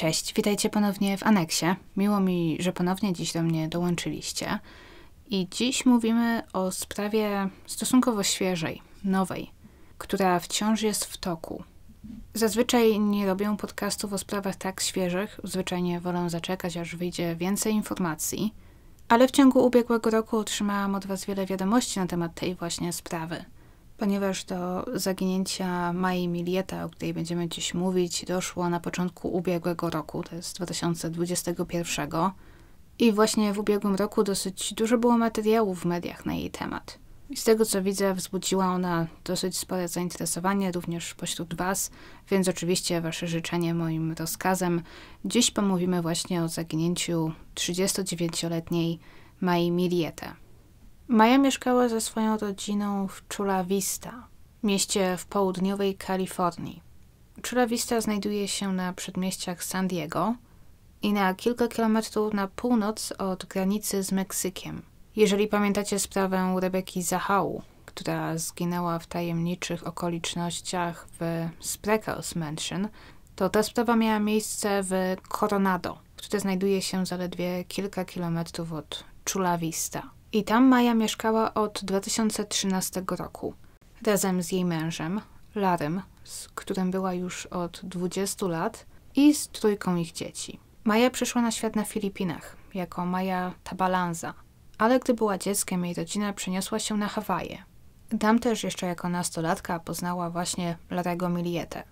Cześć, witajcie ponownie w aneksie. Miło mi, że ponownie dziś do mnie dołączyliście. I dziś mówimy o sprawie stosunkowo świeżej, nowej, która wciąż jest w toku. Zazwyczaj nie robię podcastów o sprawach tak świeżych, zwyczajnie wolę zaczekać, aż wyjdzie więcej informacji. Ale w ciągu ubiegłego roku otrzymałam od Was wiele wiadomości na temat tej właśnie sprawy. Ponieważ do zaginięcia Mai Milieta, o której będziemy dziś mówić, doszło na początku ubiegłego roku, to jest 2021. I właśnie w ubiegłym roku dosyć dużo było materiałów w mediach na jej temat. I z tego co widzę, wzbudziła ona dosyć spore zainteresowanie również pośród Was, więc oczywiście Wasze życzenie moim rozkazem. Dziś pomówimy właśnie o zaginięciu 39-letniej Mai Miliete. Maja mieszkała ze swoją rodziną w Chula Vista, mieście w południowej Kalifornii. Chula Vista znajduje się na przedmieściach San Diego i na kilka kilometrów na północ od granicy z Meksykiem. Jeżeli pamiętacie sprawę Rebeki Zahału, która zginęła w tajemniczych okolicznościach w Spreckles Mansion, to ta sprawa miała miejsce w Coronado, które znajduje się zaledwie kilka kilometrów od Chula Vista. I tam Maja mieszkała od 2013 roku, razem z jej mężem, Larym, z którym była już od 20 lat, i z trójką ich dzieci. Maja przyszła na świat na Filipinach, jako Maja Tabalanza, ale gdy była dzieckiem, jej rodzina przeniosła się na Hawaje. Tam też jeszcze jako nastolatka poznała właśnie Larego Milietę.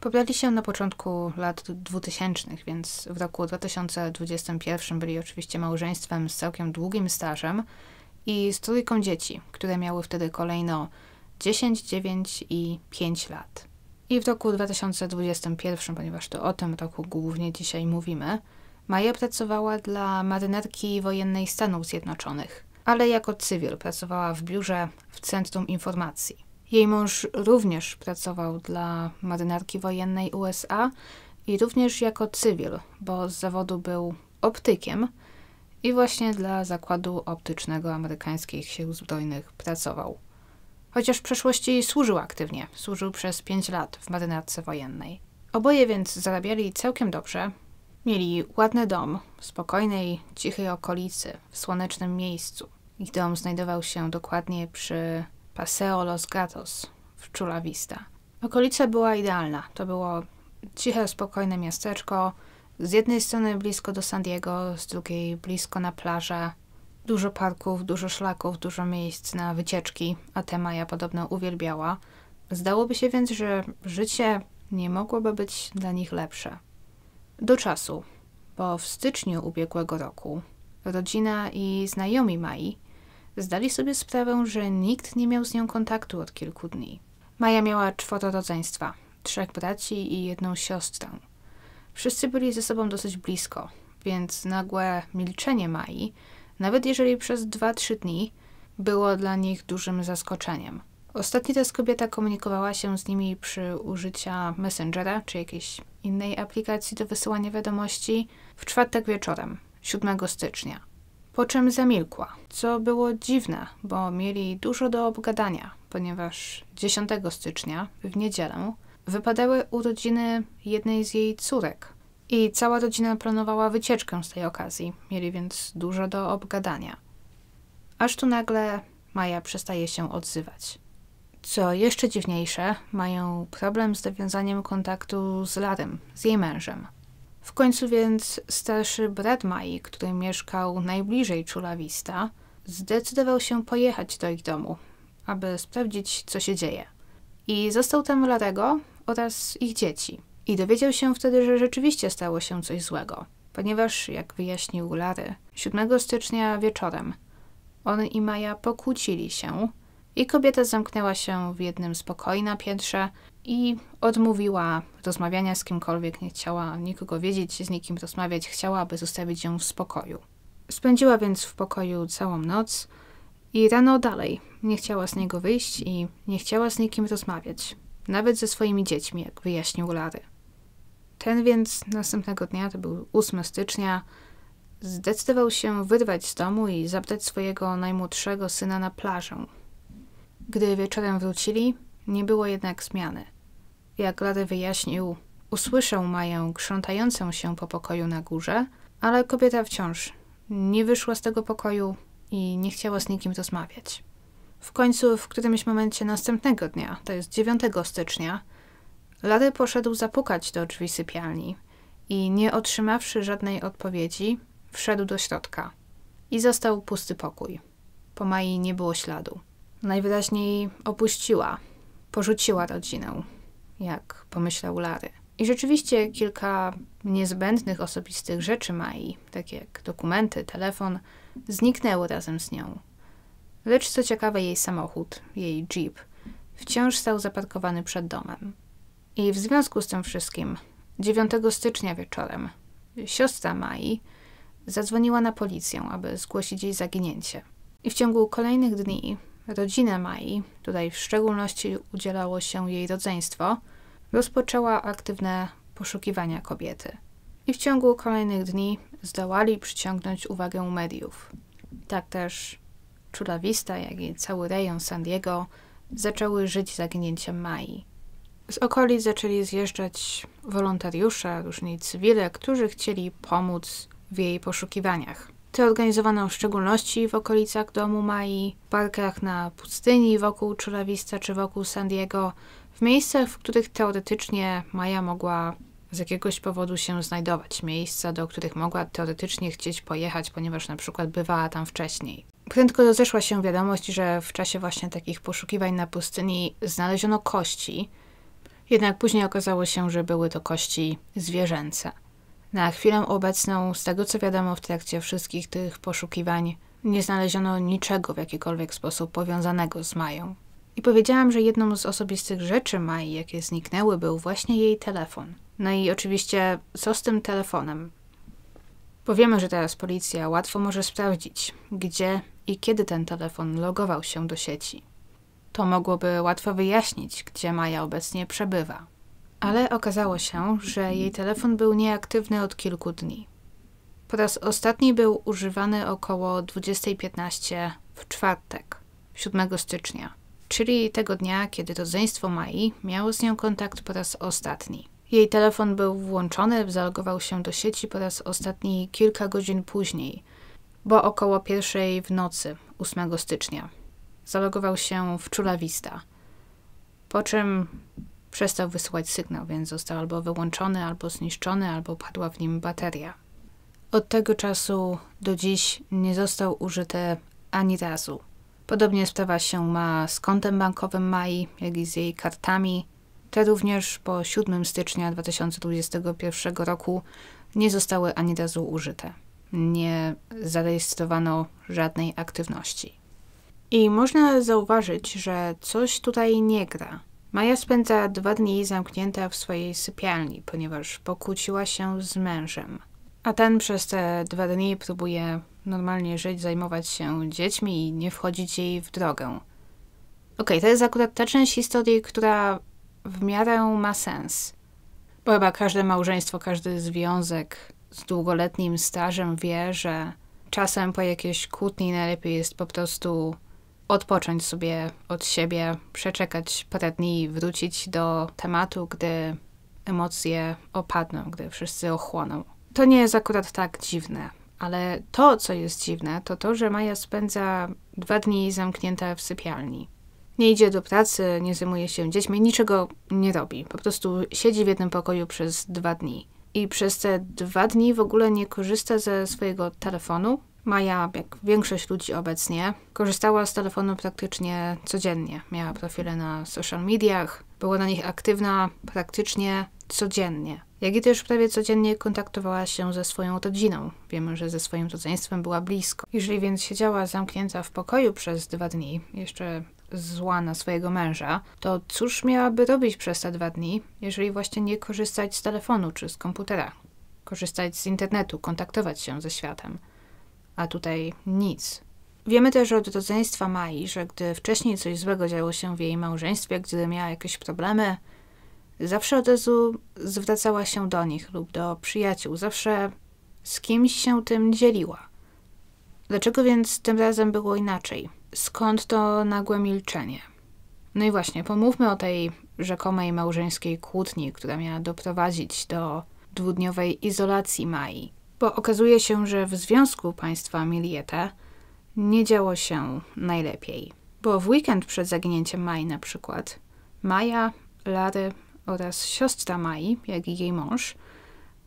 Pobrali się na początku lat 2000, więc w roku 2021 byli oczywiście małżeństwem z całkiem długim stażem i z trójką dzieci, które miały wtedy kolejno 10, 9 i 5 lat. I w roku 2021, ponieważ to o tym roku głównie dzisiaj mówimy, Maja pracowała dla marynarki wojennej Stanów Zjednoczonych, ale jako cywil pracowała w biurze w Centrum Informacji. Jej mąż również pracował dla marynarki wojennej USA i również jako cywil, bo z zawodu był optykiem i właśnie dla zakładu optycznego amerykańskich sił zbrojnych pracował. Chociaż w przeszłości służył aktywnie, służył przez pięć lat w marynarce wojennej. Oboje więc zarabiali całkiem dobrze. Mieli ładny dom w spokojnej, cichej okolicy, w słonecznym miejscu. Ich dom znajdował się dokładnie przy Paseo Los Gatos w Chula Vista. Okolica była idealna. To było ciche, spokojne miasteczko. Z jednej strony blisko do San Diego, z drugiej blisko na plażę. Dużo parków, dużo szlaków, dużo miejsc na wycieczki, a te Maja podobno uwielbiała. Zdałoby się więc, że życie nie mogłoby być dla nich lepsze. Do czasu, bo w styczniu ubiegłego roku rodzina i znajomi Mai zdali sobie sprawę, że nikt nie miał z nią kontaktu od kilku dni. Maja miała czworo rodzeństwa, trzech braci i jedną siostrę. Wszyscy byli ze sobą dosyć blisko, więc nagłe milczenie Mai, nawet jeżeli przez dwa, trzy dni, było dla nich dużym zaskoczeniem. Ostatni raz kobieta komunikowała się z nimi przy użycia Messengera czy jakiejś innej aplikacji do wysyłania wiadomości w czwartek wieczorem, 7 stycznia po czym zamilkła, co było dziwne, bo mieli dużo do obgadania, ponieważ 10 stycznia, w niedzielę, wypadały urodziny jednej z jej córek. I cała rodzina planowała wycieczkę z tej okazji, mieli więc dużo do obgadania. Aż tu nagle Maja przestaje się odzywać. Co jeszcze dziwniejsze, mają problem z nawiązaniem kontaktu z Larym, z jej mężem. W końcu więc starszy brat Mai, który mieszkał najbliżej Chula Vista, zdecydował się pojechać do ich domu, aby sprawdzić, co się dzieje. I został tam Larego oraz ich dzieci. I dowiedział się wtedy, że rzeczywiście stało się coś złego, ponieważ, jak wyjaśnił Lary, 7 stycznia wieczorem on i Maja pokłócili się i kobieta zamknęła się w jednym z pokoi na piętrze i odmówiła rozmawiania z kimkolwiek, nie chciała nikogo wiedzieć, z nikim rozmawiać, chciała, aby zostawić ją w spokoju. Spędziła więc w pokoju całą noc i rano dalej nie chciała z niego wyjść i nie chciała z nikim rozmawiać, nawet ze swoimi dziećmi, jak wyjaśnił Lary. Ten więc następnego dnia, to był 8 stycznia, zdecydował się wyrwać z domu i zabrać swojego najmłodszego syna na plażę. Gdy wieczorem wrócili, nie było jednak zmiany. Jak Lary wyjaśnił, usłyszał Maję krzątającą się po pokoju na górze, ale kobieta wciąż nie wyszła z tego pokoju i nie chciała z nikim rozmawiać. W końcu, w którymś momencie następnego dnia, to jest 9 stycznia, Larry poszedł zapukać do drzwi sypialni i nie otrzymawszy żadnej odpowiedzi, wszedł do środka i został pusty pokój. Po Mai nie było śladu. Najwyraźniej opuściła, porzuciła rodzinę, jak pomyślał Lary. I rzeczywiście kilka niezbędnych osobistych rzeczy Mai, takie jak dokumenty, telefon, zniknęły razem z nią. Lecz co ciekawe, jej samochód, jej jeep, wciąż stał zaparkowany przed domem. I w związku z tym wszystkim 9 stycznia wieczorem siostra Mai zadzwoniła na policję, aby zgłosić jej zaginięcie. I w ciągu kolejnych dni rodzina Mai, tutaj w szczególności udzielało się jej rodzeństwo, rozpoczęła aktywne poszukiwania kobiety. I w ciągu kolejnych dni zdołali przyciągnąć uwagę mediów. Tak też Chula Vista, jak i cały rejon San Diego zaczęły żyć zaginięciem Mai. Z okolic zaczęli zjeżdżać wolontariusze, różni cywile, którzy chcieli pomóc w jej poszukiwaniach. Te organizowano w szczególności w okolicach domu Mai, parkach na pustyni wokół Chula Vista czy wokół San Diego, w miejscach, w których teoretycznie Maja mogła z jakiegoś powodu się znajdować, miejsca, do których mogła teoretycznie chcieć pojechać, ponieważ na przykład bywała tam wcześniej. Prędko rozeszła się wiadomość, że w czasie właśnie takich poszukiwań na pustyni znaleziono kości, jednak później okazało się, że były to kości zwierzęce. Na chwilę obecną, z tego co wiadomo w trakcie wszystkich tych poszukiwań, nie znaleziono niczego w jakikolwiek sposób powiązanego z Mają. I powiedziałam, że jedną z osobistych rzeczy Mai, jakie zniknęły, był właśnie jej telefon. No i oczywiście, co z tym telefonem? Powiemy, że teraz policja łatwo może sprawdzić, gdzie i kiedy ten telefon logował się do sieci. To mogłoby łatwo wyjaśnić, gdzie Maja obecnie przebywa. Ale okazało się, że jej telefon był nieaktywny od kilku dni. Po raz ostatni był używany około 20.15 w czwartek, 7 stycznia, czyli tego dnia, kiedy rodzeństwo Mai miało z nią kontakt po raz ostatni. Jej telefon był włączony, zalogował się do sieci po raz ostatni kilka godzin później, bo około pierwszej w nocy, 8 stycznia. Zalogował się w Chula Vista, po czym przestał wysyłać sygnał, więc został albo wyłączony, albo zniszczony, albo padła w nim bateria. Od tego czasu do dziś nie został użyty ani razu. Podobnie sprawa się ma z kontem bankowym Mai, jak i z jej kartami. Te również po 7 stycznia 2021 roku nie zostały ani razu użyte. Nie zarejestrowano żadnej aktywności. I można zauważyć, że coś tutaj nie gra. Maja spędza dwa dni zamknięta w swojej sypialni, ponieważ pokłóciła się z mężem. A ten przez te dwa dni próbuje normalnie żyć, zajmować się dziećmi i nie wchodzić jej w drogę. Okej, okay, to jest akurat ta część historii, która w miarę ma sens. Bo chyba każde małżeństwo, każdy związek z długoletnim stażem wie, że czasem po jakiejś kłótni najlepiej jest po prostu odpocząć sobie od siebie, przeczekać parę dni i wrócić do tematu, gdy emocje opadną, gdy wszyscy ochłoną. To nie jest akurat tak dziwne, ale to, co jest dziwne, to to, że Maja spędza dwa dni zamknięta w sypialni. Nie idzie do pracy, nie zajmuje się dziećmi, niczego nie robi. Po prostu siedzi w jednym pokoju przez dwa dni. I przez te dwa dni w ogóle nie korzysta ze swojego telefonu, Maja, jak większość ludzi obecnie, korzystała z telefonu praktycznie codziennie. Miała profile na social mediach, była na nich aktywna praktycznie codziennie. Jak i też prawie codziennie kontaktowała się ze swoją rodziną. Wiemy, że ze swoim rodzeństwem była blisko. Jeżeli więc siedziała zamknięta w pokoju przez dwa dni, jeszcze zła na swojego męża, to cóż miałaby robić przez te dwa dni, jeżeli właśnie nie korzystać z telefonu czy z komputera? Korzystać z internetu, kontaktować się ze światem a tutaj nic. Wiemy też od rodzeństwa Mai, że gdy wcześniej coś złego działo się w jej małżeństwie, gdy miała jakieś problemy, zawsze od razu zwracała się do nich lub do przyjaciół, zawsze z kimś się tym dzieliła. Dlaczego więc tym razem było inaczej? Skąd to nagłe milczenie? No i właśnie, pomówmy o tej rzekomej małżeńskiej kłótni, która miała doprowadzić do dwudniowej izolacji Mai. Bo okazuje się, że w związku państwa Miliete nie działo się najlepiej. Bo w weekend przed zaginięciem Mai na przykład Maja, Lary oraz siostra Mai, jak i jej mąż,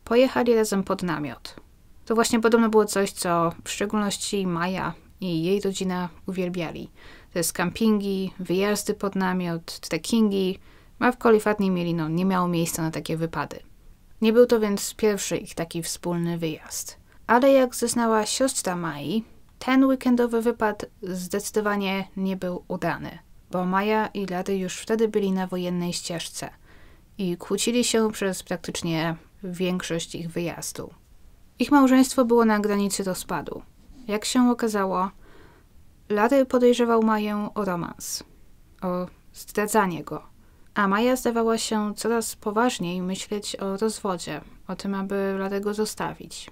pojechali razem pod namiot. To właśnie podobno było coś, co w szczególności Maja i jej rodzina uwielbiali. To jest campingi, wyjazdy pod namiot, trekkingi, a w Kolifatni mieli, no, nie miało miejsca na takie wypady. Nie był to więc pierwszy ich taki wspólny wyjazd. Ale jak zeznała siostra Mai, ten weekendowy wypad zdecydowanie nie był udany, bo Maja i Lady już wtedy byli na wojennej ścieżce i kłócili się przez praktycznie większość ich wyjazdu. Ich małżeństwo było na granicy rozpadu. Jak się okazało, Lady podejrzewał Maję o romans, o zdradzanie go, a Maja zdawała się coraz poważniej myśleć o rozwodzie, o tym, aby Ladego zostawić.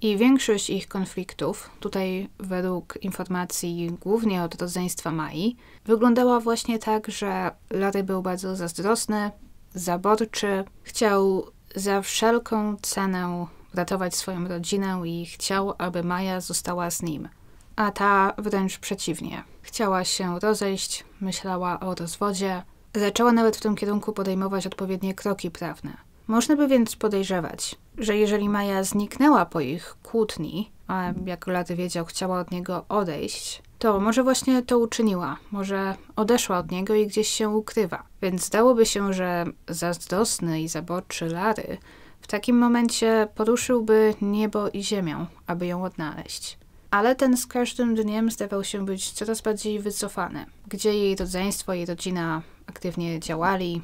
I większość ich konfliktów, tutaj według informacji głównie od rodzeństwa Mai, wyglądała właśnie tak, że Larry był bardzo zazdrosny, zaborczy, chciał za wszelką cenę ratować swoją rodzinę i chciał, aby Maja została z nim. A ta wręcz przeciwnie. Chciała się rozejść, myślała o rozwodzie, zaczęła nawet w tym kierunku podejmować odpowiednie kroki prawne. Można by więc podejrzewać, że jeżeli Maja zniknęła po ich kłótni, a jak Lady wiedział, chciała od niego odejść, to może właśnie to uczyniła, może odeszła od niego i gdzieś się ukrywa. Więc zdałoby się, że zazdrosny i zaborczy Lary w takim momencie poruszyłby niebo i ziemię, aby ją odnaleźć. Ale ten z każdym dniem zdawał się być coraz bardziej wycofany, gdzie jej rodzeństwo i rodzina aktywnie działali,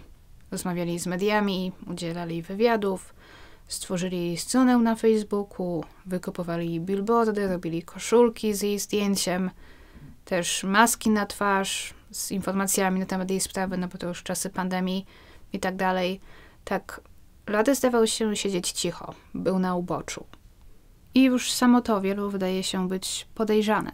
rozmawiali z mediami, udzielali wywiadów, stworzyli stronę na Facebooku, wykupowali billboardy, robili koszulki z jej zdjęciem, też maski na twarz z informacjami na temat jej sprawy, no bo to już czasy pandemii i tak dalej. Tak, Lady zdawał się siedzieć cicho, był na uboczu. I już samo to wielu wydaje się być podejrzane.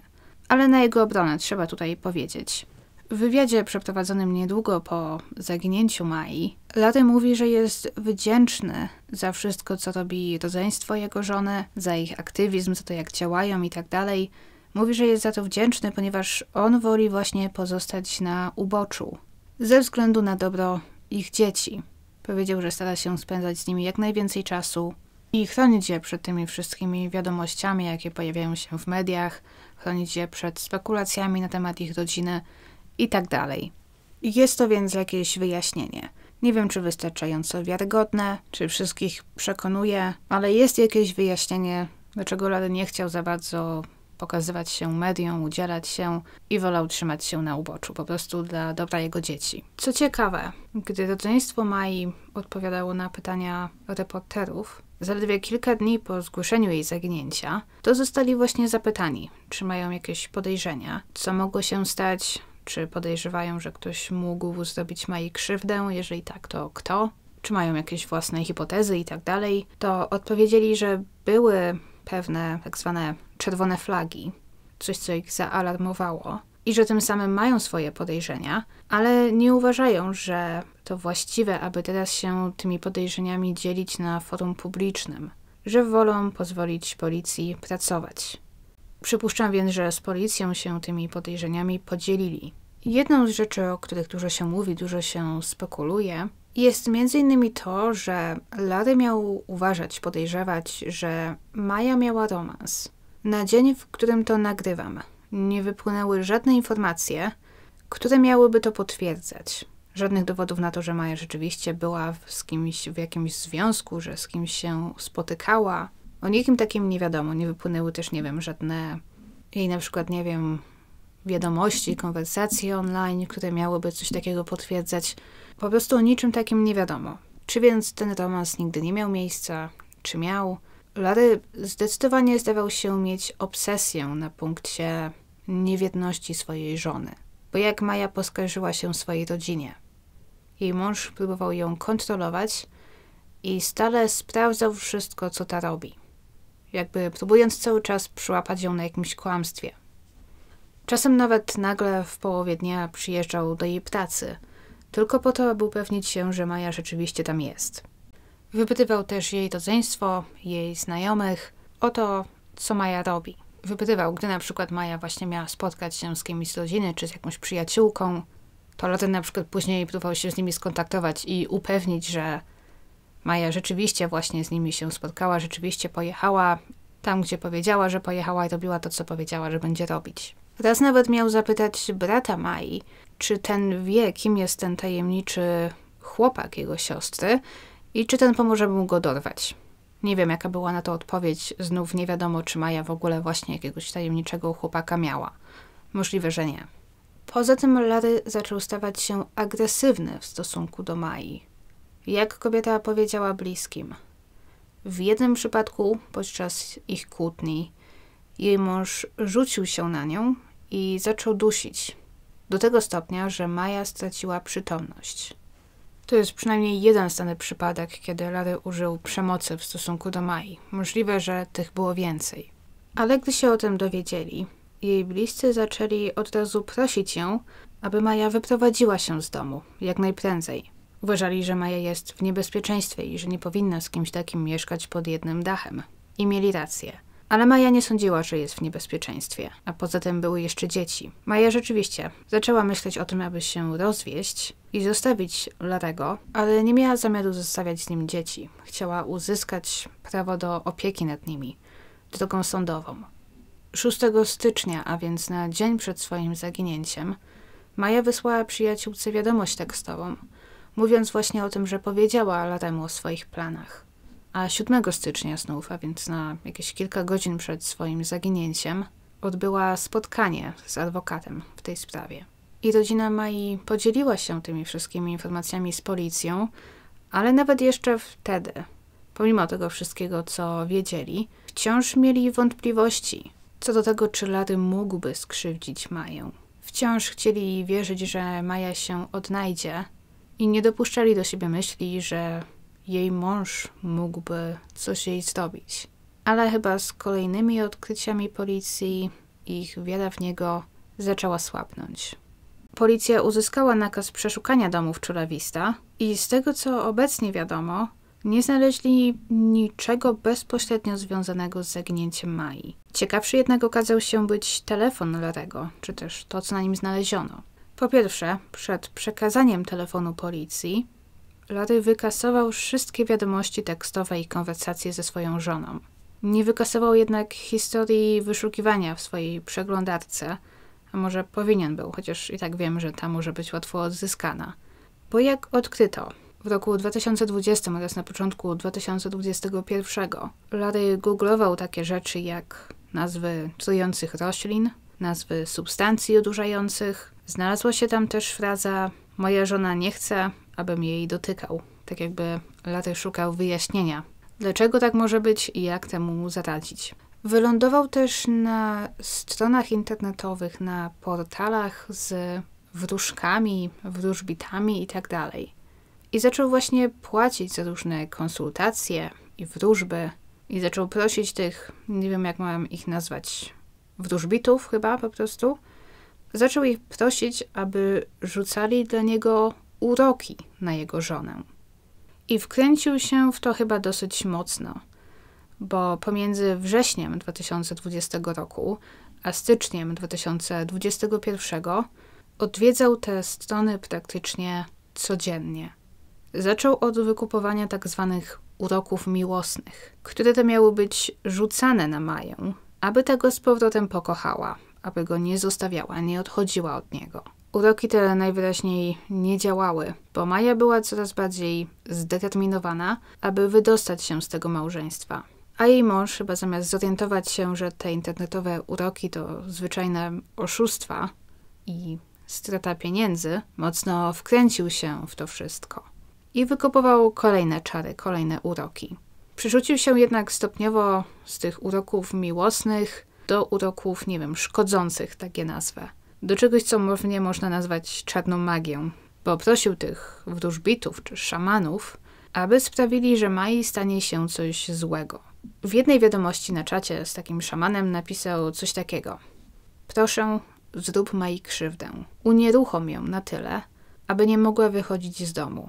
Ale na jego obronę trzeba tutaj powiedzieć. W wywiadzie przeprowadzonym niedługo po zaginięciu Mai, Lary mówi, że jest wdzięczny za wszystko, co robi rodzeństwo jego żony, za ich aktywizm, za to, jak działają i tak dalej. Mówi, że jest za to wdzięczny, ponieważ on woli właśnie pozostać na uboczu, ze względu na dobro ich dzieci. Powiedział, że stara się spędzać z nimi jak najwięcej czasu i chronić je przed tymi wszystkimi wiadomościami, jakie pojawiają się w mediach, chronić je przed spekulacjami na temat ich rodziny i tak. Jest to więc jakieś wyjaśnienie. Nie wiem, czy wystarczająco wiarygodne, czy wszystkich przekonuje, ale jest jakieś wyjaśnienie, dlaczego Lady nie chciał za bardzo pokazywać się mediom, udzielać się i wolał trzymać się na uboczu, po prostu dla dobra jego dzieci. Co ciekawe, gdy rodzeństwo Mai odpowiadało na pytania reporterów, zaledwie kilka dni po zgłoszeniu jej zaginięcia, to zostali właśnie zapytani, czy mają jakieś podejrzenia, co mogło się stać, czy podejrzewają, że ktoś mógł zrobić Mai krzywdę, jeżeli tak, to kto? Czy mają jakieś własne hipotezy i tak dalej? To odpowiedzieli, że były pewne tak zwane czerwone flagi, coś, co ich zaalarmowało, i że tym samym mają swoje podejrzenia, ale nie uważają, że to właściwe, aby teraz się tymi podejrzeniami dzielić na forum publicznym, że wolą pozwolić policji pracować. Przypuszczam więc, że z policją się tymi podejrzeniami podzielili. Jedną z rzeczy, o których dużo się mówi, dużo się spekuluje, jest innymi to, że Larry miał uważać, podejrzewać, że Maja miała romans. Na dzień, w którym to nagrywam, nie wypłynęły żadne informacje, które miałyby to potwierdzać. Żadnych dowodów na to, że Maja rzeczywiście była z kimś w jakimś związku, że z kimś się spotykała. O nikim takim nie wiadomo. Nie wypłynęły też, nie wiem, żadne jej na przykład, nie wiem, wiadomości, konwersacje online, które miałyby coś takiego potwierdzać. Po prostu o niczym takim nie wiadomo. Czy więc ten romans nigdy nie miał miejsca, czy miał? Larry zdecydowanie zdawał się mieć obsesję na punkcie niewierności swojej żony. Bo jak Maja poskarżyła się swojej rodzinie, jej mąż próbował ją kontrolować i stale sprawdzał wszystko, co ta robi. Jakby próbując cały czas przyłapać ją na jakimś kłamstwie. Czasem nawet nagle w połowie dnia przyjeżdżał do jej pracy – tylko po to, aby upewnić się, że Maja rzeczywiście tam jest. Wypytywał też jej rodzeństwo, jej znajomych o to, co Maja robi. Wypytywał, gdy na przykład Maja właśnie miała spotkać się z kimś z rodziny czy z jakąś przyjaciółką, to na przykład później próbował się z nimi skontaktować i upewnić, że Maja rzeczywiście właśnie z nimi się spotkała, rzeczywiście pojechała tam, gdzie powiedziała, że pojechała i robiła to, co powiedziała, że będzie robić. Raz nawet miał zapytać brata Mai, czy ten wie, kim jest ten tajemniczy chłopak jego siostry i czy ten pomoże mu go dorwać. Nie wiem, jaka była na to odpowiedź. Znów nie wiadomo, czy Maja w ogóle właśnie jakiegoś tajemniczego chłopaka miała. Możliwe, że nie. Poza tym Larry zaczął stawać się agresywny w stosunku do Mai. Jak kobieta powiedziała bliskim. W jednym przypadku, podczas ich kłótni, jej mąż rzucił się na nią i zaczął dusić. Do tego stopnia, że Maja straciła przytomność. To jest przynajmniej jeden stany przypadek, kiedy Larry użył przemocy w stosunku do Mai. Możliwe, że tych było więcej. Ale gdy się o tym dowiedzieli, jej bliscy zaczęli od razu prosić ją, aby Maja wyprowadziła się z domu jak najprędzej. Uważali, że Maja jest w niebezpieczeństwie i że nie powinna z kimś takim mieszkać pod jednym dachem. I mieli rację. Ale Maja nie sądziła, że jest w niebezpieczeństwie, a poza tym były jeszcze dzieci. Maja rzeczywiście zaczęła myśleć o tym, aby się rozwieść i zostawić Larego, ale nie miała zamiaru zostawiać z nim dzieci. Chciała uzyskać prawo do opieki nad nimi drogą sądową. 6 stycznia, a więc na dzień przed swoim zaginięciem, Maja wysłała przyjaciółce wiadomość tekstową, mówiąc właśnie o tym, że powiedziała Laremu o swoich planach. A 7 stycznia znów, a więc na jakieś kilka godzin przed swoim zaginięciem, odbyła spotkanie z adwokatem w tej sprawie. I rodzina Mai podzieliła się tymi wszystkimi informacjami z policją, ale nawet jeszcze wtedy, pomimo tego wszystkiego, co wiedzieli, wciąż mieli wątpliwości co do tego, czy Larry mógłby skrzywdzić Maję. Wciąż chcieli wierzyć, że Maja się odnajdzie i nie dopuszczali do siebie myśli, że jej mąż mógłby coś jej zrobić. Ale chyba z kolejnymi odkryciami policji ich wiara w niego zaczęła słabnąć. Policja uzyskała nakaz przeszukania domów Czurawista i z tego co obecnie wiadomo, nie znaleźli niczego bezpośrednio związanego z zaginięciem Mai. Ciekawszy jednak okazał się być telefon Larego, czy też to, co na nim znaleziono. Po pierwsze, przed przekazaniem telefonu policji, Larry wykasował wszystkie wiadomości tekstowe i konwersacje ze swoją żoną. Nie wykasował jednak historii wyszukiwania w swojej przeglądarce, a może powinien był, chociaż i tak wiem, że ta może być łatwo odzyskana. Bo jak odkryto, w roku 2020 oraz na początku 2021 Larry googlował takie rzeczy jak nazwy trujących roślin, nazwy substancji odurzających. Znalazła się tam też fraza Moja żona nie chce, abym jej dotykał. Tak jakby Larry szukał wyjaśnienia, dlaczego tak może być i jak temu zaradzić. Wylądował też na stronach internetowych, na portalach z wróżkami, wróżbitami itd. I zaczął właśnie płacić za różne konsultacje i wróżby. I zaczął prosić tych, nie wiem jak mam ich nazwać, wróżbitów chyba po prostu. Zaczął ich prosić, aby rzucali dla niego uroki na jego żonę. I wkręcił się w to chyba dosyć mocno, bo pomiędzy wrześniem 2020 roku a styczniem 2021 odwiedzał te strony praktycznie codziennie. Zaczął od wykupowania tak zwanych uroków miłosnych, które te miały być rzucane na Maję, aby tego z powrotem pokochała, aby go nie zostawiała, nie odchodziła od niego. Uroki te najwyraźniej nie działały, bo Maja była coraz bardziej zdeterminowana, aby wydostać się z tego małżeństwa. A jej mąż, chyba zamiast zorientować się, że te internetowe uroki to zwyczajne oszustwa i strata pieniędzy, mocno wkręcił się w to wszystko. I wykupował kolejne czary, kolejne uroki. Przerzucił się jednak stopniowo z tych uroków miłosnych do uroków, nie wiem, szkodzących, takie nazwę do czegoś, co nie można nazwać czarną magią, bo prosił tych wróżbitów czy szamanów, aby sprawili, że Mai stanie się coś złego. W jednej wiadomości na czacie z takim szamanem napisał coś takiego. Proszę, zrób Mai krzywdę. Unieruchom ją na tyle, aby nie mogła wychodzić z domu.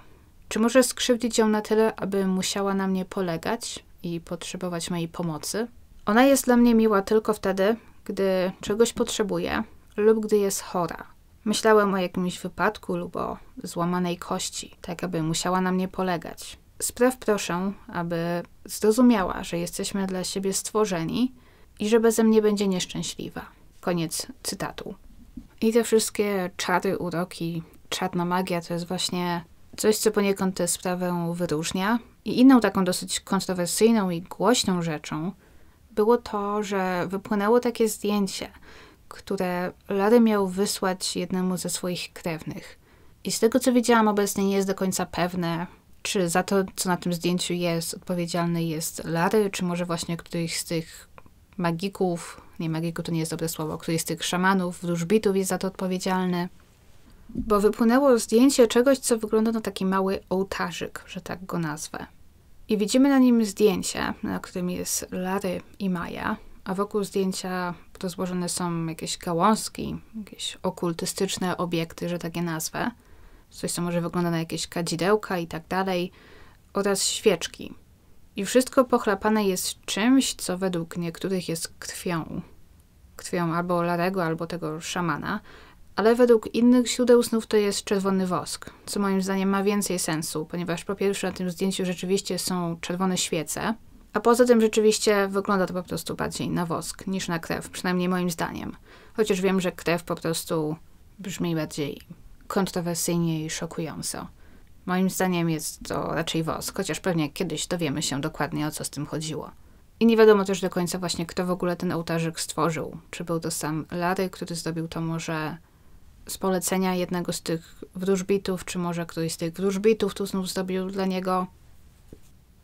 Czy może skrzywdzić ją na tyle, aby musiała na mnie polegać i potrzebować mojej pomocy? Ona jest dla mnie miła tylko wtedy, gdy czegoś potrzebuje lub gdy jest chora. Myślałem o jakimś wypadku lub o złamanej kości, tak aby musiała na mnie polegać. Spraw proszę, aby zrozumiała, że jesteśmy dla siebie stworzeni i że beze mnie będzie nieszczęśliwa. Koniec cytatu. I te wszystkie czary, uroki, czarna magia to jest właśnie coś, co poniekąd tę sprawę wyróżnia. I inną taką dosyć kontrowersyjną i głośną rzeczą było to, że wypłynęło takie zdjęcie, które Larry miał wysłać jednemu ze swoich krewnych. I z tego, co widziałam, obecnie nie jest do końca pewne, czy za to, co na tym zdjęciu jest, odpowiedzialny jest Larry, czy może właśnie któryś z tych magików, nie magiku to nie jest dobre słowo, któryś z tych szamanów, wróżbitów jest za to odpowiedzialny. Bo wypłynęło zdjęcie czegoś, co wygląda na taki mały ołtarzyk, że tak go nazwę. I widzimy na nim zdjęcie, na którym jest Larry i Maja, a wokół zdjęcia rozłożone są jakieś gałązki, jakieś okultystyczne obiekty, że tak je nazwę. Coś, co może wygląda na jakieś kadzidełka i tak dalej, oraz świeczki. I wszystko pochlapane jest czymś, co według niektórych jest krwią. Krwią albo Larego, albo tego szamana, ale według innych źródeł snów to jest czerwony wosk, co moim zdaniem ma więcej sensu, ponieważ po pierwsze na tym zdjęciu rzeczywiście są czerwone świece, a poza tym rzeczywiście wygląda to po prostu bardziej na wosk niż na krew, przynajmniej moim zdaniem. Chociaż wiem, że krew po prostu brzmi bardziej kontrowersyjnie i szokująco. Moim zdaniem jest to raczej wosk, chociaż pewnie kiedyś dowiemy się dokładnie o co z tym chodziło. I nie wiadomo też do końca właśnie, kto w ogóle ten ołtarzyk stworzył. Czy był to sam Larry, który zrobił to może z polecenia jednego z tych wróżbitów, czy może któryś z tych wróżbitów tu znów zrobił dla niego.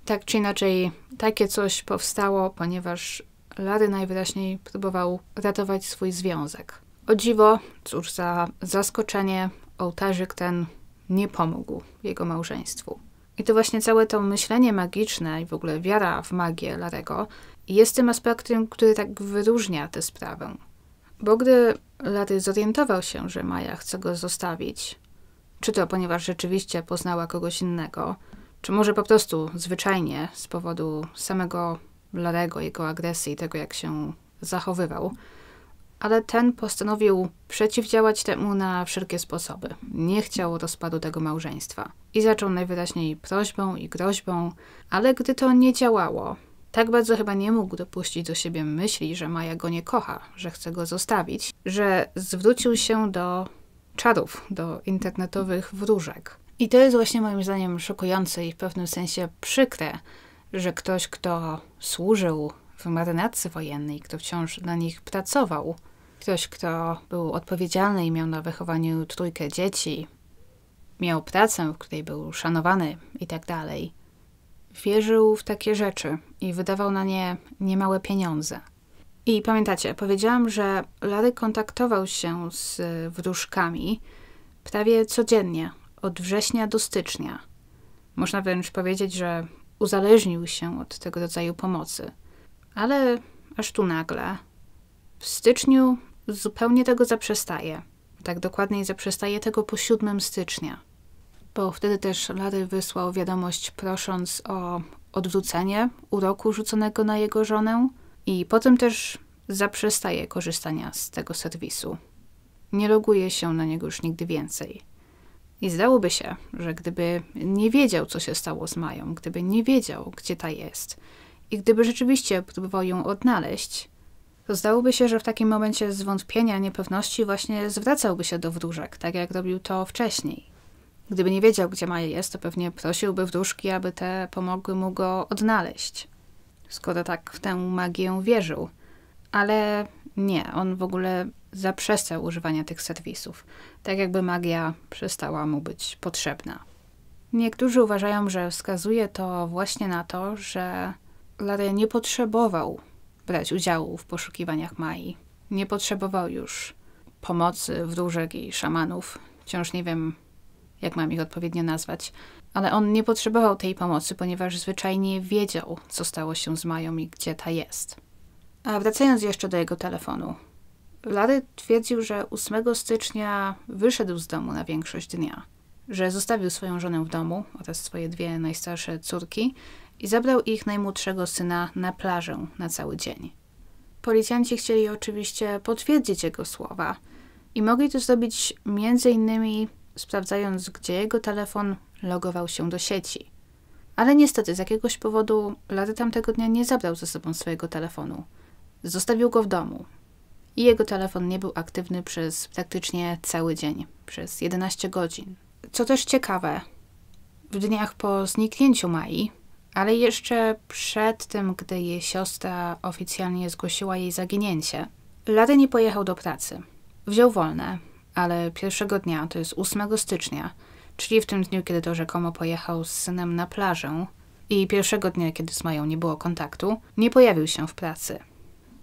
Tak czy inaczej, takie coś powstało, ponieważ Larry najwyraźniej próbował ratować swój związek. O dziwo, cóż za zaskoczenie, ołtarzyk ten nie pomógł jego małżeństwu. I to właśnie całe to myślenie magiczne i w ogóle wiara w magię Larego jest tym aspektem, który tak wyróżnia tę sprawę. Bo gdy Larry zorientował się, że Maja chce go zostawić, czy to ponieważ rzeczywiście poznała kogoś innego, czy może po prostu zwyczajnie z powodu samego Larego, jego agresji, tego jak się zachowywał, ale ten postanowił przeciwdziałać temu na wszelkie sposoby. Nie chciał rozpadu tego małżeństwa. I zaczął najwyraźniej prośbą i groźbą, ale gdy to nie działało, tak bardzo chyba nie mógł dopuścić do siebie myśli, że Maja go nie kocha, że chce go zostawić, że zwrócił się do czarów, do internetowych wróżek. I to jest właśnie moim zdaniem szokujące i w pewnym sensie przykre, że ktoś, kto służył w marynarce wojennej, kto wciąż na nich pracował, ktoś, kto był odpowiedzialny i miał na wychowaniu trójkę dzieci, miał pracę, w której był szanowany i tak dalej, wierzył w takie rzeczy i wydawał na nie niemałe pieniądze. I pamiętacie, powiedziałam, że Larry kontaktował się z wróżkami prawie codziennie, od września do stycznia. Można wręcz powiedzieć, że uzależnił się od tego rodzaju pomocy. Ale aż tu nagle, w styczniu zupełnie tego zaprzestaje. Tak dokładniej zaprzestaje tego po 7 stycznia. Bo wtedy też Larry wysłał wiadomość prosząc o odwrócenie uroku rzuconego na jego żonę i potem też zaprzestaje korzystania z tego serwisu. Nie loguje się na niego już nigdy więcej. I zdałoby się, że gdyby nie wiedział, co się stało z Mają, gdyby nie wiedział, gdzie ta jest, i gdyby rzeczywiście próbował ją odnaleźć, to zdałoby się, że w takim momencie zwątpienia, niepewności właśnie zwracałby się do wróżek, tak jak robił to wcześniej. Gdyby nie wiedział, gdzie Maja jest, to pewnie prosiłby wróżki, aby te pomogły mu go odnaleźć. Skoro tak w tę magię wierzył. Ale nie, on w ogóle zaprzestał używania tych serwisów, tak jakby magia przestała mu być potrzebna. Niektórzy uważają, że wskazuje to właśnie na to, że Larry nie potrzebował brać udziału w poszukiwaniach Mai. Nie potrzebował już pomocy wróżek i szamanów. Wciąż nie wiem, jak mam ich odpowiednio nazwać. Ale on nie potrzebował tej pomocy, ponieważ zwyczajnie wiedział, co stało się z Mają i gdzie ta jest. A wracając jeszcze do jego telefonu. Larry twierdził, że 8 stycznia wyszedł z domu na większość dnia. że zostawił swoją żonę w domu oraz swoje dwie najstarsze córki i zabrał ich najmłodszego syna na plażę na cały dzień. Policjanci chcieli oczywiście potwierdzić jego słowa i mogli to zrobić między innymi sprawdzając, gdzie jego telefon logował się do sieci. Ale niestety z jakiegoś powodu Larry tamtego dnia nie zabrał ze sobą swojego telefonu. Zostawił go w domu. I jego telefon nie był aktywny przez praktycznie cały dzień, przez 11 godzin. Co też ciekawe, w dniach po zniknięciu Mai, ale jeszcze przed tym, gdy jej siostra oficjalnie zgłosiła jej zaginięcie, Larry nie pojechał do pracy. Wziął wolne, ale pierwszego dnia, to jest 8 stycznia, czyli w tym dniu, kiedy to rzekomo pojechał z synem na plażę i pierwszego dnia, kiedy z Mają nie było kontaktu, nie pojawił się w pracy,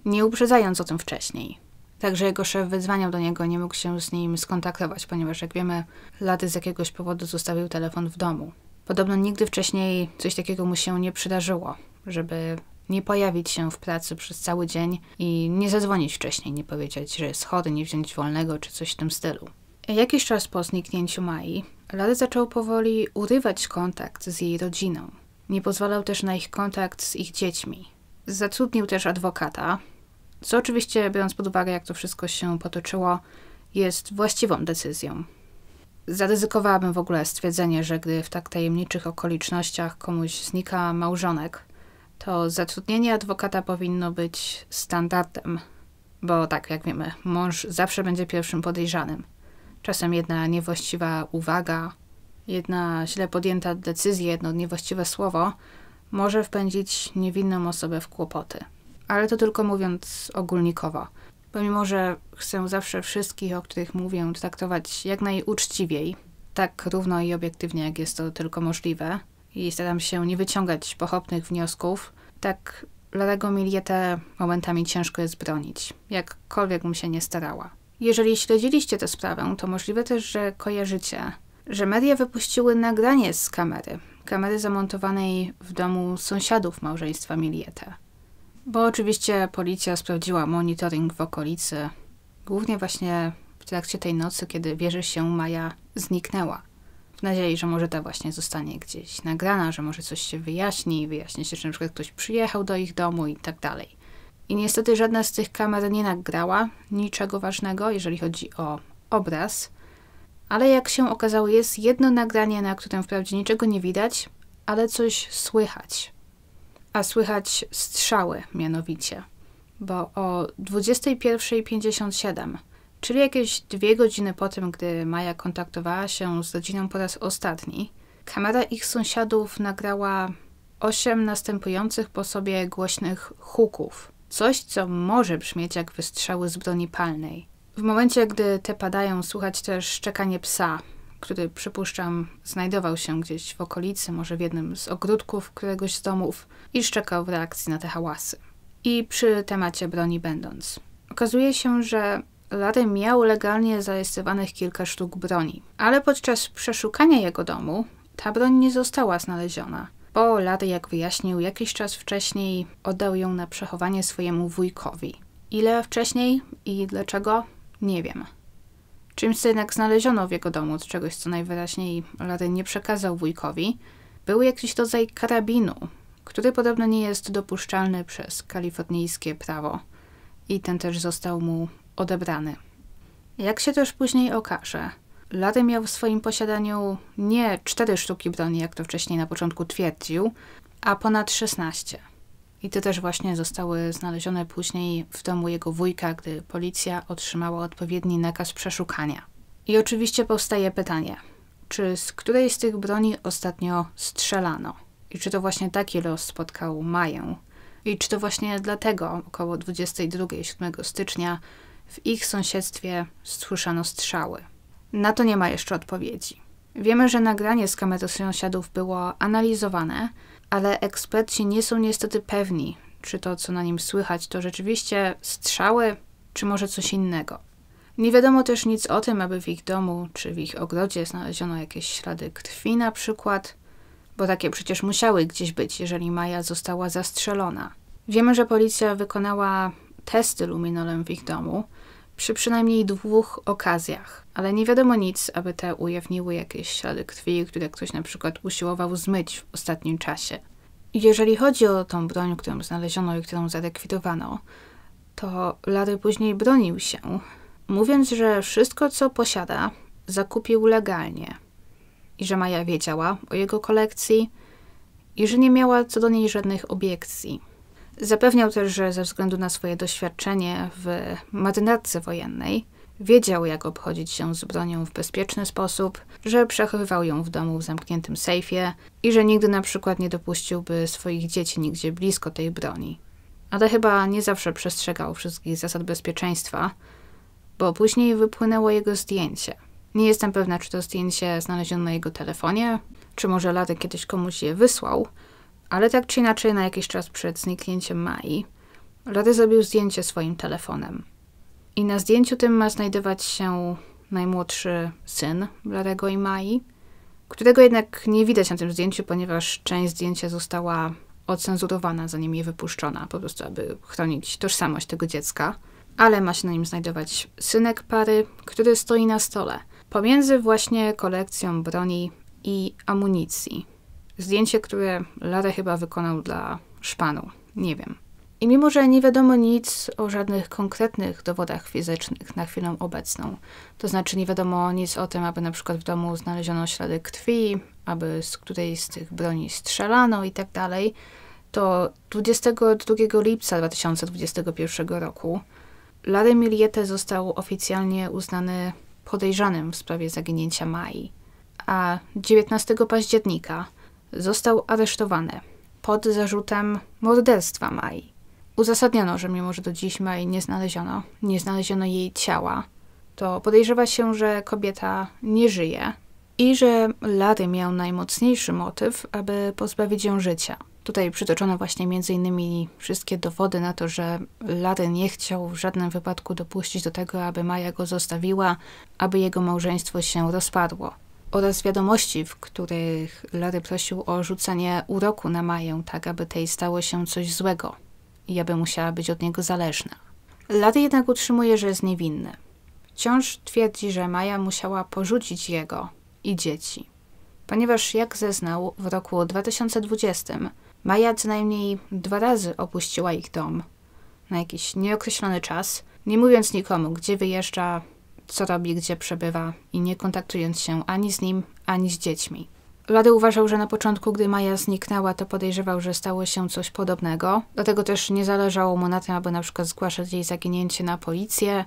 nie uprzedzając o tym wcześniej. Także jego szef wyzwaniał do niego, nie mógł się z nim skontaktować, ponieważ jak wiemy, Lady z jakiegoś powodu zostawił telefon w domu. Podobno nigdy wcześniej coś takiego mu się nie przydarzyło, żeby nie pojawić się w pracy przez cały dzień i nie zadzwonić wcześniej, nie powiedzieć, że jest chory, nie wziąć wolnego czy coś w tym stylu. Jakiś czas po zniknięciu Mai, Lady zaczął powoli urywać kontakt z jej rodziną. Nie pozwalał też na ich kontakt z ich dziećmi. Zatrudnił też adwokata, co oczywiście, biorąc pod uwagę, jak to wszystko się potoczyło, jest właściwą decyzją. Zaryzykowałabym w ogóle stwierdzenie, że gdy w tak tajemniczych okolicznościach komuś znika małżonek, to zatrudnienie adwokata powinno być standardem, bo tak, jak wiemy, mąż zawsze będzie pierwszym podejrzanym. Czasem jedna niewłaściwa uwaga, jedna źle podjęta decyzja, jedno niewłaściwe słowo może wpędzić niewinną osobę w kłopoty. Ale to tylko mówiąc ogólnikowo. Pomimo, że chcę zawsze wszystkich, o których mówię, traktować jak najuczciwiej, tak równo i obiektywnie, jak jest to tylko możliwe, i staram się nie wyciągać pochopnych wniosków, tak Larego Milietę momentami ciężko jest bronić, jakkolwiek mu się nie starała. Jeżeli śledziliście tę sprawę, to możliwe też, że kojarzycie, że media wypuściły nagranie z kamery, kamery zamontowanej w domu sąsiadów małżeństwa Milietę. Bo oczywiście policja sprawdziła monitoring w okolicy, głównie właśnie w trakcie tej nocy, kiedy wierzy się Maja zniknęła w nadziei, że może ta właśnie zostanie gdzieś nagrana, że może coś się wyjaśni, wyjaśni się, że na przykład ktoś przyjechał do ich domu i tak dalej. I niestety żadna z tych kamer nie nagrała niczego ważnego, jeżeli chodzi o obraz, ale jak się okazało, jest jedno nagranie, na którym wprawdzie niczego nie widać, ale coś słychać. A słychać strzały mianowicie, bo o 21.57 czyli jakieś dwie godziny po tym, gdy Maja kontaktowała się z rodziną po raz ostatni, kamera ich sąsiadów nagrała osiem następujących po sobie głośnych huków. Coś, co może brzmieć jak wystrzały z broni palnej. W momencie, gdy te padają, słychać też szczekanie psa, który przypuszczam znajdował się gdzieś w okolicy, może w jednym z ogródków któregoś z domów i szczekał w reakcji na te hałasy. I przy temacie broni będąc. Okazuje się, że Larry miał legalnie zarejestrowanych kilka sztuk broni, ale podczas przeszukania jego domu ta broń nie została znaleziona, bo Larry, jak wyjaśnił, jakiś czas wcześniej oddał ją na przechowanie swojemu wujkowi. Ile wcześniej i dlaczego? Nie wiem. Czymś, co jednak znaleziono w jego domu, czegoś, co najwyraźniej Larry nie przekazał wujkowi, był jakiś rodzaj karabinu, który podobno nie jest dopuszczalny przez kalifornijskie prawo. I ten też został mu odebrany. Jak się też później okaże, Larry miał w swoim posiadaniu nie cztery sztuki broni, jak to wcześniej na początku twierdził, a ponad 16. I te też właśnie zostały znalezione później w domu jego wujka, gdy policja otrzymała odpowiedni nakaz przeszukania. I oczywiście powstaje pytanie, czy z której z tych broni ostatnio strzelano? I czy to właśnie taki los spotkał Maję? I czy to właśnie dlatego około 22 7 stycznia w ich sąsiedztwie słyszano strzały. Na to nie ma jeszcze odpowiedzi. Wiemy, że nagranie z kamery sąsiadów było analizowane, ale eksperci nie są niestety pewni, czy to, co na nim słychać, to rzeczywiście strzały, czy może coś innego. Nie wiadomo też nic o tym, aby w ich domu czy w ich ogrodzie znaleziono jakieś ślady krwi na przykład, bo takie przecież musiały gdzieś być, jeżeli Maja została zastrzelona. Wiemy, że policja wykonała testy luminolem w ich domu, przy przynajmniej dwóch okazjach, ale nie wiadomo nic, aby te ujawniły jakieś ślady krwi, które ktoś na przykład usiłował zmyć w ostatnim czasie. Jeżeli chodzi o tą broń, którą znaleziono i którą zarekwitowano, to Larry później bronił się, mówiąc, że wszystko, co posiada, zakupił legalnie i że Maja wiedziała o jego kolekcji i że nie miała co do niej żadnych obiekcji. Zapewniał też, że ze względu na swoje doświadczenie w marynarce wojennej, wiedział, jak obchodzić się z bronią w bezpieczny sposób, że przechowywał ją w domu w zamkniętym sejfie i że nigdy na przykład nie dopuściłby swoich dzieci nigdzie blisko tej broni. Ale chyba nie zawsze przestrzegał wszystkich zasad bezpieczeństwa, bo później wypłynęło jego zdjęcie. Nie jestem pewna, czy to zdjęcie znaleziono na jego telefonie, czy może Lady kiedyś komuś je wysłał, ale tak czy inaczej na jakiś czas przed zniknięciem Mai, Lady zrobił zdjęcie swoim telefonem. I na zdjęciu tym ma znajdować się najmłodszy syn Larego i Mai, którego jednak nie widać na tym zdjęciu, ponieważ część zdjęcia została ocenzurowana, zanim je wypuszczona, po prostu aby chronić tożsamość tego dziecka. Ale ma się na nim znajdować synek pary, który stoi na stole, pomiędzy właśnie kolekcją broni i amunicji. Zdjęcie, które Lara chyba wykonał dla szpanu. Nie wiem. I mimo, że nie wiadomo nic o żadnych konkretnych dowodach fizycznych na chwilę obecną, to znaczy nie wiadomo nic o tym, aby na przykład w domu znaleziono ślady krwi, aby z którejś z tych broni strzelano i tak dalej, to 22 lipca 2021 roku Larry Miliete został oficjalnie uznany podejrzanym w sprawie zaginięcia Mai, a 19 października został aresztowany pod zarzutem morderstwa Mai. Uzasadniono, że mimo, że do dziś Mai nie znaleziono, nie znaleziono jej ciała, to podejrzewa się, że kobieta nie żyje i że Larry miał najmocniejszy motyw, aby pozbawić ją życia. Tutaj przytoczono właśnie innymi wszystkie dowody na to, że Larry nie chciał w żadnym wypadku dopuścić do tego, aby Maja go zostawiła, aby jego małżeństwo się rozpadło. Oraz wiadomości, w których Larry prosił o rzucenie uroku na Maję, tak aby tej stało się coś złego i aby musiała być od niego zależna. Larry jednak utrzymuje, że jest niewinny. Wciąż twierdzi, że Maja musiała porzucić jego i dzieci. Ponieważ, jak zeznał, w roku 2020 Maja co najmniej dwa razy opuściła ich dom na jakiś nieokreślony czas, nie mówiąc nikomu, gdzie wyjeżdża, co robi, gdzie przebywa i nie kontaktując się ani z nim, ani z dziećmi. Lady uważał, że na początku, gdy Maja zniknęła, to podejrzewał, że stało się coś podobnego. Dlatego też nie zależało mu na tym, aby na przykład zgłaszać jej zaginięcie na policję,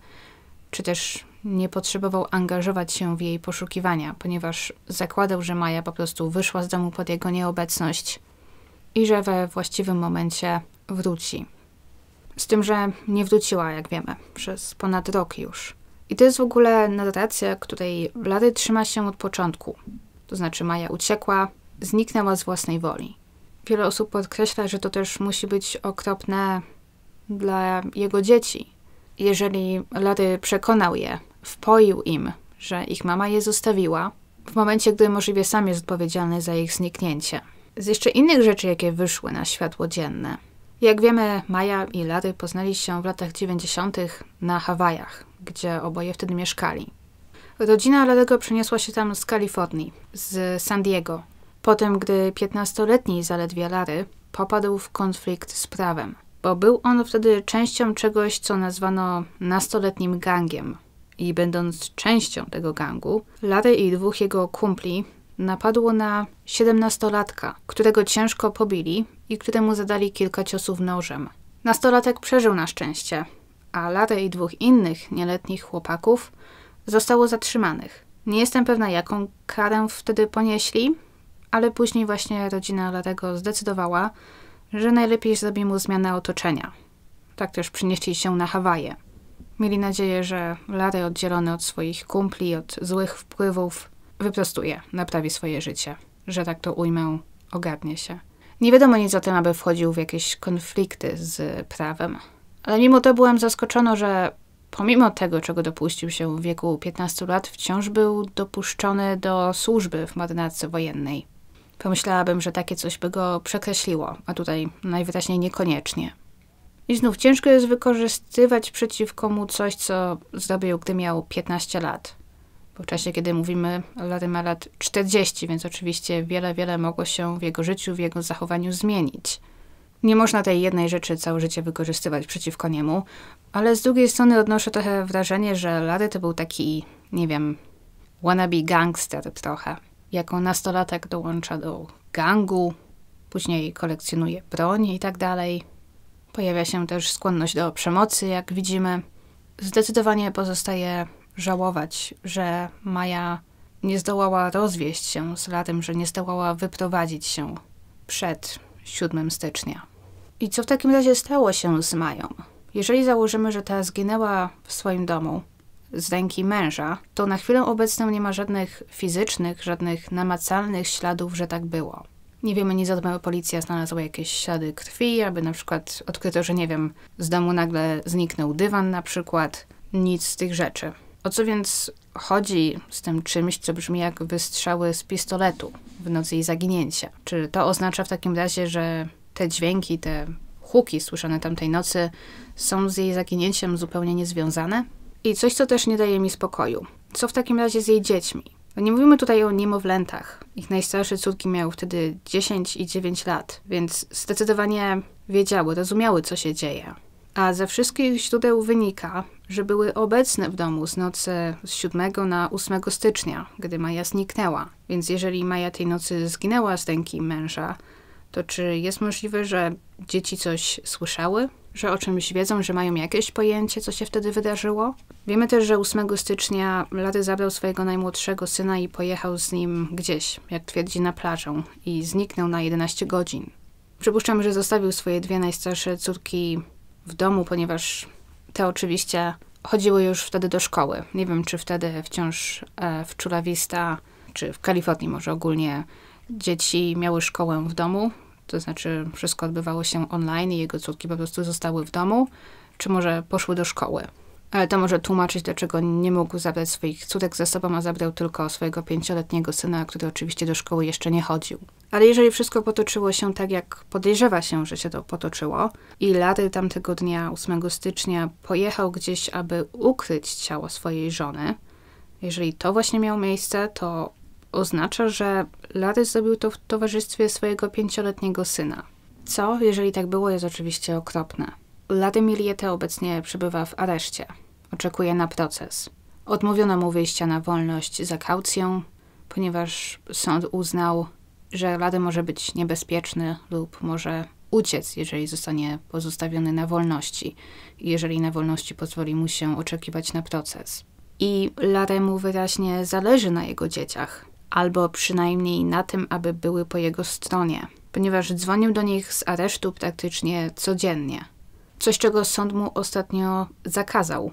czy też nie potrzebował angażować się w jej poszukiwania, ponieważ zakładał, że Maja po prostu wyszła z domu pod jego nieobecność i że we właściwym momencie wróci. Z tym, że nie wróciła, jak wiemy, przez ponad rok już. I to jest w ogóle narracja, której Larry trzyma się od początku. To znaczy Maja uciekła, zniknęła z własnej woli. Wiele osób podkreśla, że to też musi być okropne dla jego dzieci. Jeżeli Larry przekonał je, wpoił im, że ich mama je zostawiła, w momencie, gdy możliwie sam jest odpowiedzialny za ich zniknięcie – z jeszcze innych rzeczy, jakie wyszły na światło dzienne. Jak wiemy, Maja i Larry poznali się w latach 90. na Hawajach, gdzie oboje wtedy mieszkali. Rodzina Larry'ego przeniosła się tam z Kalifornii, z San Diego, potem gdy 15-letni zaledwie Larry popadł w konflikt z prawem, bo był on wtedy częścią czegoś, co nazwano nastoletnim gangiem. I będąc częścią tego gangu, Larry i dwóch jego kumpli napadło na siedemnastolatka, którego ciężko pobili i któremu zadali kilka ciosów nożem. Nastolatek przeżył na szczęście, a Larry i dwóch innych nieletnich chłopaków zostało zatrzymanych. Nie jestem pewna, jaką karę wtedy ponieśli, ale później właśnie rodzina Larego zdecydowała, że najlepiej zrobi mu zmianę otoczenia. Tak też przynieśli się na Hawaje. Mieli nadzieję, że Larry oddzielony od swoich kumpli, od złych wpływów, wyprostuje, naprawi swoje życie, że tak to ujmę, ogarnie się. Nie wiadomo nic o tym, aby wchodził w jakieś konflikty z prawem. Ale mimo to byłem zaskoczona, że pomimo tego, czego dopuścił się w wieku 15 lat, wciąż był dopuszczony do służby w marynarce wojennej. Pomyślałabym, że takie coś by go przekreśliło, a tutaj najwyraźniej niekoniecznie. I znów ciężko jest wykorzystywać przeciwko mu coś, co zrobił, gdy miał 15 lat. Bo w czasie, kiedy mówimy, Larry ma lat 40, więc oczywiście wiele, wiele mogło się w jego życiu, w jego zachowaniu zmienić. Nie można tej jednej rzeczy całe życie wykorzystywać przeciwko niemu, ale z drugiej strony odnoszę trochę wrażenie, że Larry to był taki, nie wiem, wannabe gangster trochę. Jako nastolatek dołącza do gangu, później kolekcjonuje broń i tak dalej. Pojawia się też skłonność do przemocy, jak widzimy. Zdecydowanie pozostaje żałować, że Maja nie zdołała rozwieść się z Larym, że nie zdołała wyprowadzić się przed 7 stycznia. I co w takim razie stało się z Mają? Jeżeli założymy, że ta zginęła w swoim domu z ręki męża, to na chwilę obecną nie ma żadnych fizycznych, żadnych namacalnych śladów, że tak było. Nie wiemy nic o tym, aby policja znalazła jakieś ślady krwi, aby na przykład odkryto, że nie wiem, z domu nagle zniknął dywan na przykład. Nic z tych rzeczy. O co więc chodzi z tym czymś, co brzmi jak wystrzały z pistoletu w nocy jej zaginięcia? Czy to oznacza w takim razie, że te dźwięki, te huki słyszane tamtej nocy są z jej zaginięciem zupełnie niezwiązane? I coś, co też nie daje mi spokoju. Co w takim razie z jej dziećmi? No nie mówimy tutaj o niemowlętach. Ich najstarsze córki miały wtedy 10 i 9 lat, więc zdecydowanie wiedziały, rozumiały, co się dzieje. A ze wszystkich źródeł wynika, że były obecne w domu z nocy z 7 na 8 stycznia, gdy Maja zniknęła. Więc jeżeli Maja tej nocy zginęła z ręki męża, to czy jest możliwe, że dzieci coś słyszały? Że o czymś wiedzą, że mają jakieś pojęcie, co się wtedy wydarzyło? Wiemy też, że 8 stycznia Lady zabrał swojego najmłodszego syna i pojechał z nim gdzieś, jak twierdzi, na plażę i zniknął na 11 godzin. Przypuszczam, że zostawił swoje dwie najstarsze córki w domu, ponieważ te oczywiście chodziły już wtedy do szkoły. Nie wiem, czy wtedy wciąż e, w Chula Vista, czy w Kalifornii może ogólnie dzieci miały szkołę w domu, to znaczy wszystko odbywało się online i jego córki po prostu zostały w domu, czy może poszły do szkoły. Ale to może tłumaczyć, dlaczego nie mógł zabrać swoich córek ze sobą, a zabrał tylko swojego pięcioletniego syna, który oczywiście do szkoły jeszcze nie chodził. Ale jeżeli wszystko potoczyło się tak, jak podejrzewa się, że się to potoczyło, i Larry tamtego dnia, 8 stycznia, pojechał gdzieś, aby ukryć ciało swojej żony, jeżeli to właśnie miało miejsce, to oznacza, że Larry zrobił to w towarzystwie swojego pięcioletniego syna. Co, jeżeli tak było, jest oczywiście okropne. Larry Miliete obecnie przebywa w areszcie. Oczekuje na proces. Odmówiono mu wyjścia na wolność za kaucją, ponieważ sąd uznał, że Larry może być niebezpieczny lub może uciec, jeżeli zostanie pozostawiony na wolności, jeżeli na wolności pozwoli mu się oczekiwać na proces. I Laremu wyraźnie zależy na jego dzieciach albo przynajmniej na tym, aby były po jego stronie, ponieważ dzwonił do nich z aresztu praktycznie codziennie. Coś, czego sąd mu ostatnio zakazał,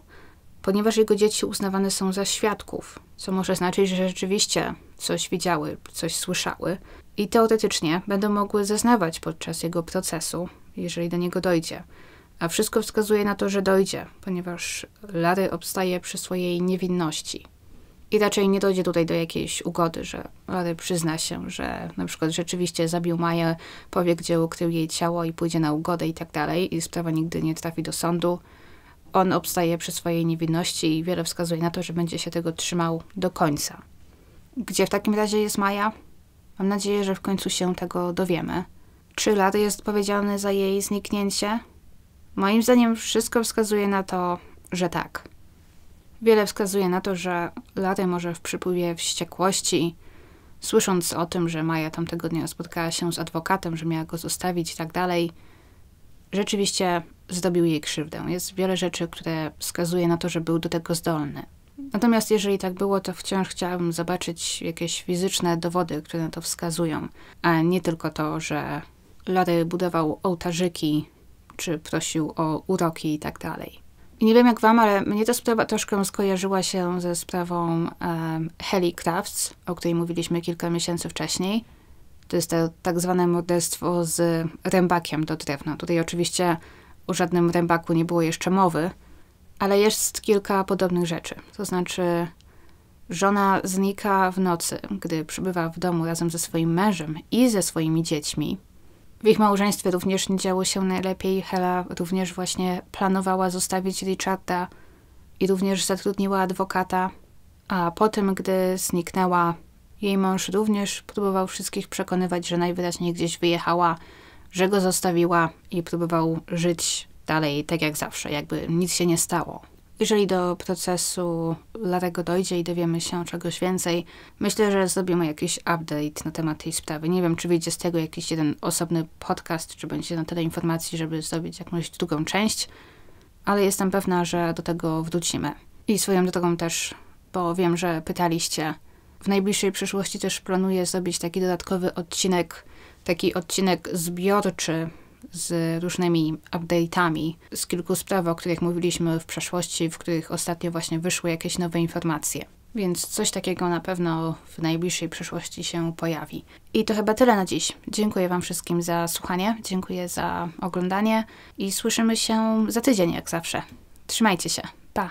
ponieważ jego dzieci uznawane są za świadków, co może znaczyć, że rzeczywiście coś widziały, coś słyszały i teoretycznie będą mogły zeznawać podczas jego procesu, jeżeli do niego dojdzie. A wszystko wskazuje na to, że dojdzie, ponieważ Larry obstaje przy swojej niewinności. I raczej nie dojdzie tutaj do jakiejś ugody, że Larry przyzna się, że na przykład rzeczywiście zabił Maję, powie, gdzie ukrył jej ciało i pójdzie na ugodę i tak dalej, i sprawa nigdy nie trafi do sądu. On obstaje przy swojej niewinności i wiele wskazuje na to, że będzie się tego trzymał do końca. Gdzie w takim razie jest Maja? Mam nadzieję, że w końcu się tego dowiemy. Czy Larry jest odpowiedzialny za jej zniknięcie? Moim zdaniem wszystko wskazuje na to, że tak. Wiele wskazuje na to, że Larry może w przypływie wściekłości, słysząc o tym, że Maja tamtego dnia spotkała się z adwokatem, że miała go zostawić i tak dalej, rzeczywiście zdobił jej krzywdę. Jest wiele rzeczy, które wskazuje na to, że był do tego zdolny. Natomiast jeżeli tak było, to wciąż chciałabym zobaczyć jakieś fizyczne dowody, które na to wskazują, a nie tylko to, że Larry budował ołtarzyki, czy prosił o uroki i tak dalej. I nie wiem jak wam, ale mnie ta sprawa troszkę skojarzyła się ze sprawą um, Heli Crafts, o której mówiliśmy kilka miesięcy wcześniej. To jest to tak zwane morderstwo z rębakiem do drewna. Tutaj oczywiście o żadnym rębaku nie było jeszcze mowy, ale jest kilka podobnych rzeczy. To znaczy, żona znika w nocy, gdy przybywa w domu razem ze swoim mężem i ze swoimi dziećmi. W ich małżeństwie również nie działo się najlepiej. Hela również właśnie planowała zostawić Richarda i również zatrudniła adwokata. A potem, gdy zniknęła, jej mąż również próbował wszystkich przekonywać, że najwyraźniej gdzieś wyjechała, że go zostawiła i próbował żyć dalej tak jak zawsze, jakby nic się nie stało. Jeżeli do procesu Larego dojdzie i dowiemy się czegoś więcej, myślę, że zrobimy jakiś update na temat tej sprawy. Nie wiem, czy wyjdzie z tego jakiś jeden osobny podcast, czy będzie na tyle informacji, żeby zrobić jakąś drugą część, ale jestem pewna, że do tego wrócimy. I swoją drogą też, bo wiem, że pytaliście, w najbliższej przyszłości też planuję zrobić taki dodatkowy odcinek, taki odcinek zbiorczy z różnymi update'ami z kilku spraw, o których mówiliśmy w przeszłości, w których ostatnio właśnie wyszły jakieś nowe informacje. Więc coś takiego na pewno w najbliższej przyszłości się pojawi. I to chyba tyle na dziś. Dziękuję Wam wszystkim za słuchanie, dziękuję za oglądanie i słyszymy się za tydzień, jak zawsze. Trzymajcie się. Pa!